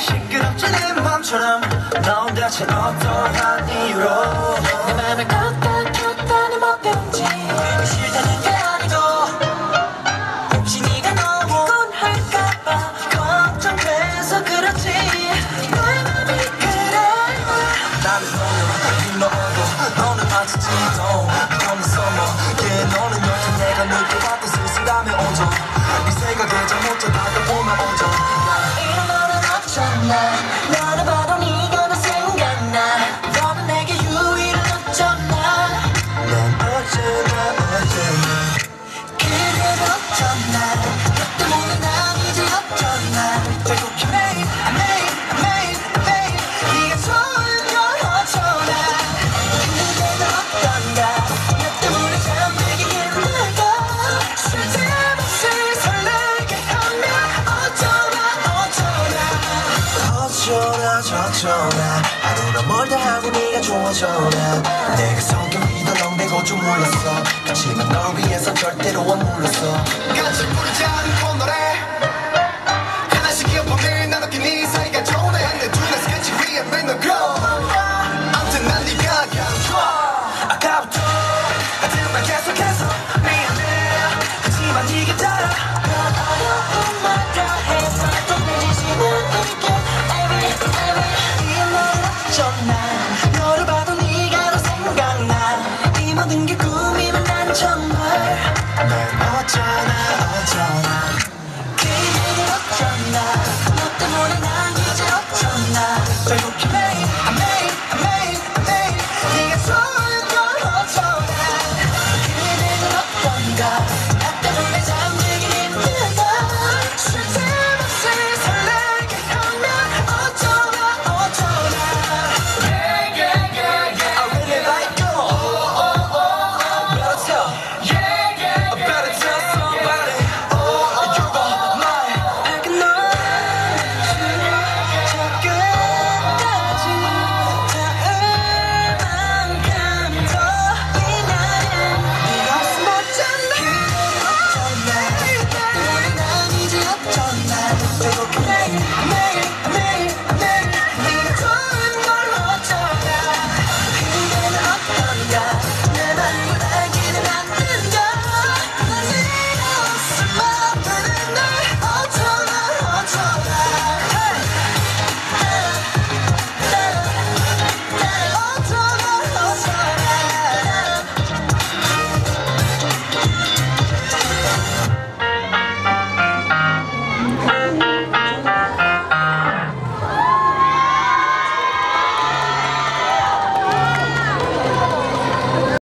시끄럽지 내 맘처럼 나 혼자 채 어떠한 이유로? 내 맘을 꺾어 It's G-Dog. 좋아, 하루나 멀다 하고 네가 좋아져나 내가 성격이 더 렁대고 좀 몰랐어. 그치만 널 위해서 절대로 안 몰랐어. 같이 부르자 않고 너 모든 게 꿈이면 난 정말 널 어쩌나 어쩌나. 기분이 어쩌나 너 때문에 난 이제 어쩌나